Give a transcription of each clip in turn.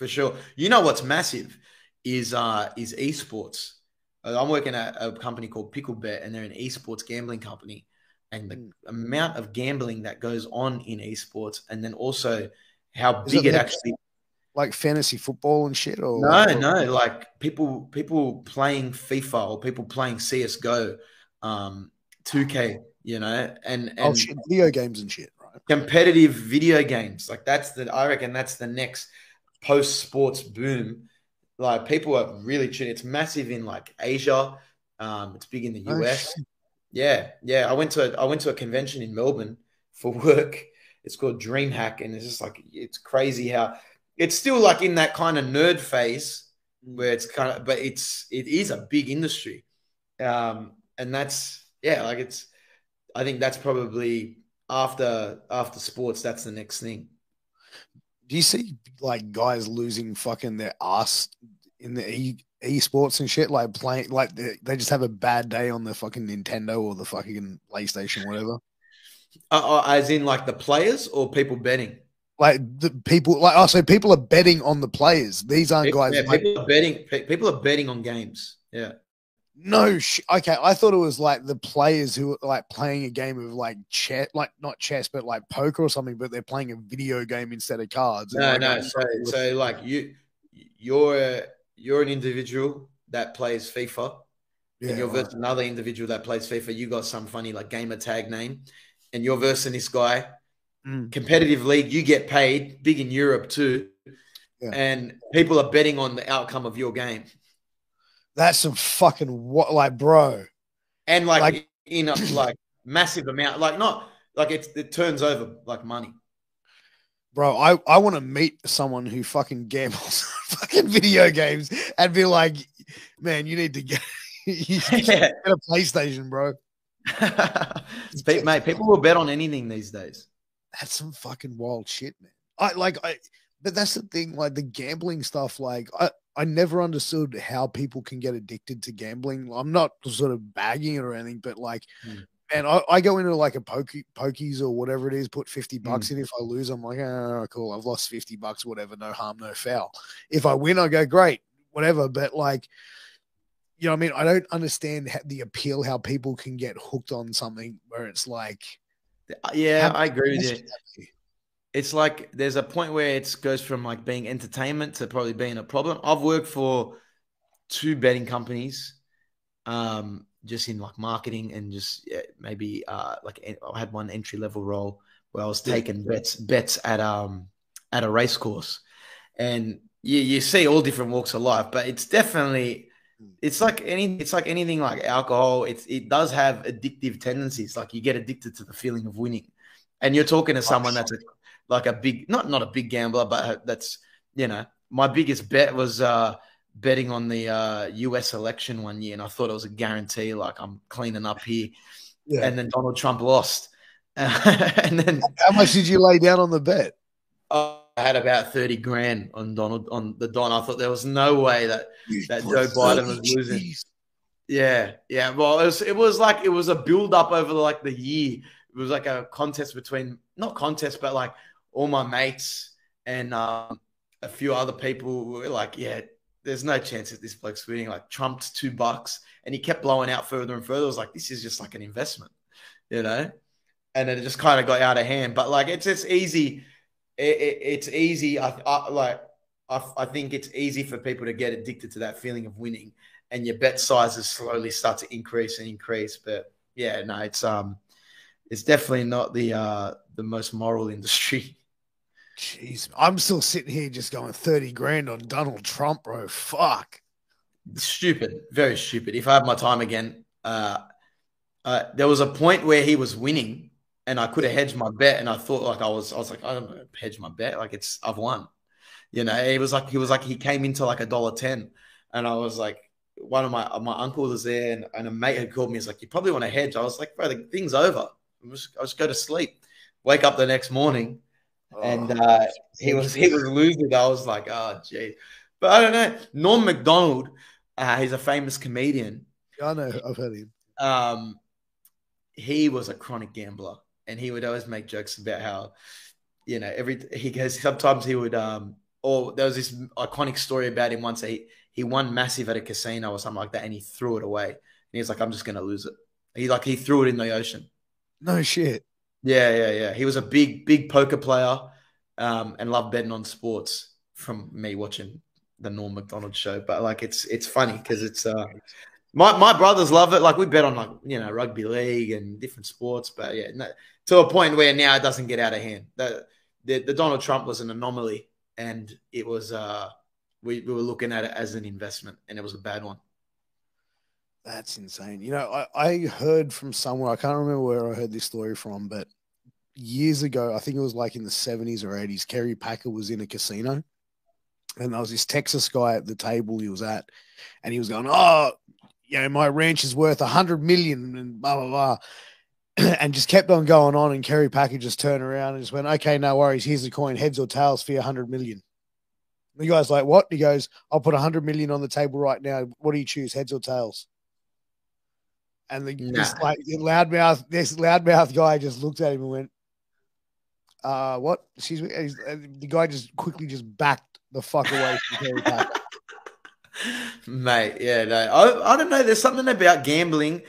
for sure. You know what's massive is uh is esports. Uh, I'm working at a company called Picklebet, and they're an esports gambling company. And the mm. amount of gambling that goes on in esports, and then also how is big it, it actually like fantasy football and shit, or no, no, like people people playing FIFA or people playing CS:GO, um, 2K, you know, and, oh, and oh, shit, video games and shit, right? Competitive video games, like that's the I reckon that's the next post sports boom. Like people are really tuning. It's massive in like Asia. Um, it's big in the US. Oh, yeah, yeah. I went to I went to a convention in Melbourne for work. It's called DreamHack, and it's just like it's crazy how it's still like in that kind of nerd phase where it's kind of, but it's it is a big industry, um, and that's yeah, like it's. I think that's probably after after sports. That's the next thing. Do you see like guys losing fucking their ass in the e esports and shit, like playing, like they, they just have a bad day on the fucking Nintendo or the fucking PlayStation, whatever. Uh, uh, as in, like the players or people betting? Like the people, like also people are betting on the players. These aren't guys. Yeah, like, people are betting. People are betting on games. Yeah. No, sh- okay. I thought it was like the players who are like playing a game of like chess, like not chess, but like poker or something. But they're playing a video game instead of cards. No, like, no. So, so like you, you're you're an individual that plays FIFA, yeah, and you're right. another individual that plays FIFA. You got some funny like gamer tag name, and you're versing this guy. Mm. Competitive league, you get paid big in Europe too, yeah. and people are betting on the outcome of your game. That's some fucking what, like, bro, and like, like in a like massive amount, like not like it, it turns over like money bro, I, I want to meet someone who fucking gambles fucking video games and be like, man, you need to get, get a PlayStation, bro. mate, people will bet on anything these days. That's some fucking wild shit, man. I like I but that's the thing, like the gambling stuff, like I, I never understood how people can get addicted to gambling. I'm not sort of bagging it or anything, but like mm and I, I, go into like a pokey, pokies or whatever it is, put 50 bucks mm. in. If I lose, I'm like, oh, cool. I've lost 50 bucks, whatever. No harm, no foul. If I win, I go, great, whatever. But like, you know, I mean, I don't understand the appeal, how people can get hooked on something where it's like, uh, yeah, I agree with you. It's like there's a point where it goes from like being entertainment to probably being a problem. I've worked for two betting companies. Um, just in like marketing and just yeah, maybe uh, like I had one entry level role where I was taking bets bets at um at a race course, and you you see all different walks of life, but it's definitely it's like any it's like anything like alcohol. It's it does have addictive tendencies. Like you get addicted to the feeling of winning, and you're talking to someone that's a, like a big not not a big gambler, but that's you know my biggest bet was. uh betting on the uh, US election one year, and I thought it was a guarantee, like I'm cleaning up here. Yeah. And then Donald Trump lost. and then how much did you lay down on the bet? I had about 30 grand on Donald on the Don. I thought there was no way that that Joe Biden was losing. Yeah, yeah. Well, it was it was like it was a build up over like the year. It was like a contest between not contest, but like all my mates and um, a few other people were like, yeah, there's no chance that this bloke's winning. Like trumped two bucks, and he kept blowing out further and further. I was like, this is just like an investment, you know. And it just kind of got out of hand. But like, it's just easy. It, it, it's easy. I, I like. I, I think it's easy for people to get addicted to that feeling of winning, and your bet sizes slowly start to increase and increase. But yeah, no, it's um, it's definitely not the uh the most moral industry. Jeez, I'm still sitting here just going 30 grand on Donald Trump, bro. Fuck. Stupid. Very stupid. If I have my time again, uh, uh, there was a point where he was winning and I could have hedged my bet. And I thought like I was, I was like, I don't know, hedge my bet. Like it's, I've won. You know, it was like, he was like, he came into like a dollar 10 and I was like, one of my, my uncle was there and, and a mate had called me. He's like, you probably want to hedge. I was like, bro, the thing's over. I I just go to sleep, wake up the next morning and oh, uh, he was he was losing. I was like, oh, gee. But I don't know. Norm Macdonald, uh, he's a famous comedian. I know. I've heard him. Um, he was a chronic gambler, and he would always make jokes about how, you know, every he goes. Sometimes he would um or there was this iconic story about him once. He he won massive at a casino or something like that, and he threw it away. And he was like, "I'm just gonna lose it." He like he threw it in the ocean. No shit. Yeah, yeah, yeah. He was a big, big poker player, um, and loved betting on sports. From me watching the Norm Macdonald show, but like it's it's funny because it's uh, my my brothers love it. Like we bet on like you know rugby league and different sports, but yeah, no, to a point where now it doesn't get out of hand. The, the, the Donald Trump was an anomaly, and it was uh we, we were looking at it as an investment, and it was a bad one. That's insane. You know, I, I heard from somewhere, I can't remember where I heard this story from, but years ago, I think it was like in the 70s or 80s, Kerry Packer was in a casino. And there was this Texas guy at the table he was at, and he was going, Oh, you know, my ranch is worth a hundred million and blah blah blah. and just kept on going on. And Kerry Packer just turned around and just went, Okay, no worries, here's the coin, heads or tails for a hundred million. The guy's like, What? He goes, I'll put a hundred million on the table right now. What do you choose, heads or tails? And the nah. this like loudmouth, this loudmouth guy just looked at him and went, "Uh, what?" Excuse me. The guy just quickly just backed the fuck away from Terry Packer. Mate, yeah, no, I, I don't know. There's something about gambling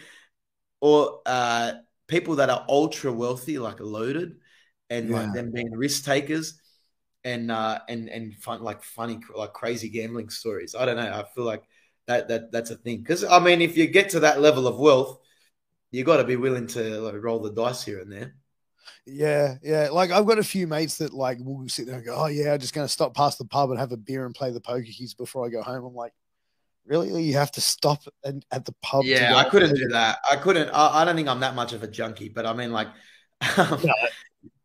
or uh, people that are ultra wealthy, like loaded, and yeah. like them being risk takers, and uh, and and fun, like funny, like crazy gambling stories. I don't know. I feel like that that that's a thing. Because I mean, if you get to that level of wealth, you got to be willing to like, roll the dice here and there. Yeah, yeah. Like I've got a few mates that like will sit there and go, "Oh yeah, I'm just going to stop past the pub and have a beer and play the poker keys before I go home." I'm like, really? You have to stop and, at the pub? Yeah, I couldn't do that. I couldn't. I, I, don't think I'm that much of a junkie, but I mean, like, um,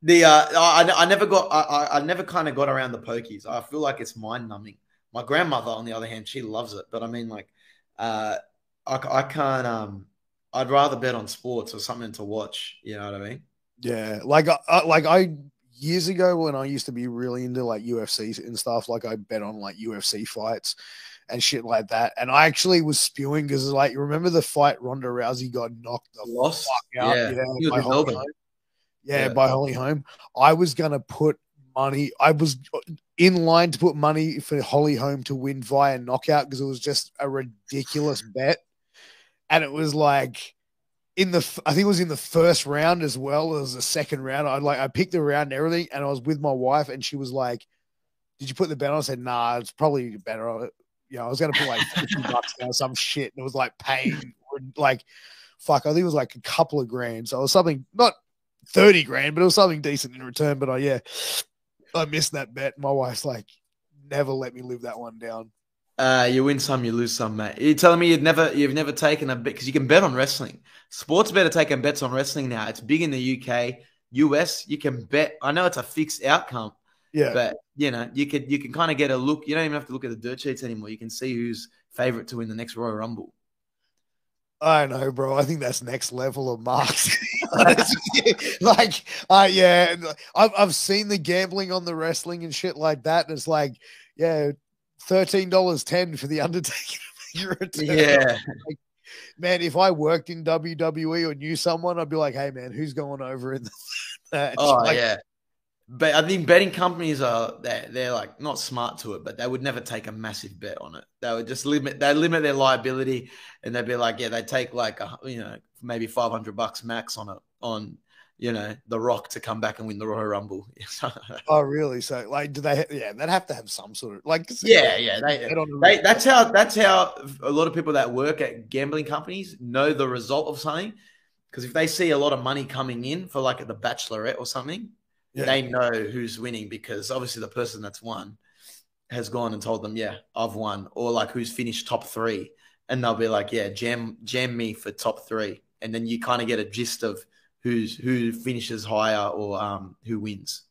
the uh, I, I never got. I, I never kind of got around the pokies. I feel like it's mind numbing. My grandmother, on the other hand, she loves it. But I mean, like, uh, I, I can't. Um, I'd rather bet on sports or something to watch. You know what I mean? Yeah, like, uh, like I years ago when I used to be really into like UFC and stuff. Like I bet on like UFC fights and shit like that. And I actually was spewing because like you remember the fight Ronda Rousey got knocked the Lost? fuck out. Yeah, yeah, by Holly Holm. Yeah, yeah, by Holly Holm. I was gonna put money. I was uh, in line to put money for Holly Holm to win via knockout because it was just a ridiculous bet. And it was like in the I think it was in the first round as well as the second round. I like I picked the round and everything, and I was with my wife, and she was like, "Did you put the bet on?" I said, "Nah, it's probably better." You know, I was gonna put like fifty bucks down, some shit, and it was like paying like fuck. I think it was like a couple of grand, so it was something not thirty grand, but it was something decent in return. But I yeah, I missed that bet. My wife's like, never let me live that one down. Uh, you win some, you lose some, mate. You're telling me you've never you've never taken a bet because you can bet on wrestling. Sports better taking bets on wrestling now. It's big in the UK, US. You can bet. I know it's a fixed outcome. Yeah. But you know, you could you can kind of get a look. You don't even have to look at the dirt sheets anymore. You can see who's favorite to win the next Royal Rumble. I know, bro. I think that's next level of marks. like, uh, yeah, I've, I've seen the gambling on the wrestling and shit like that. And it's like, yeah, $13.10 for the Undertaker. yeah. Like, man, if I worked in WWE or knew someone, I'd be like, hey, man, who's going over in the match? Oh, like, yeah. But I think betting companies are they're, they're like not smart to it, but they would never take a massive bet on it. They would just limit they limit their liability, and they'd be like, yeah, they take like a you know maybe five hundred bucks max on it on you know the Rock to come back and win the Royal Rumble. oh, really? So like, do they? Yeah, they'd have to have some sort of like. Yeah, yeah. They, they, that's how that's how a lot of people that work at gambling companies know the result of something. Because if they see a lot of money coming in for like the Bachelorette or something, yeah. they know who's winning because obviously the person that's won has gone and told them, yeah, I've won, or like who's finished top three, and they'll be like, yeah, jam jam me for top three, and then you kind of get a gist of who's who finishes higher or um, who wins.